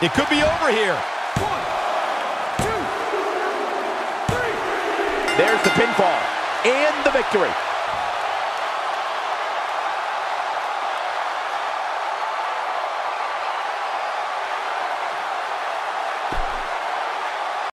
It could be over here. One, two, three. There's the pinfall and the victory.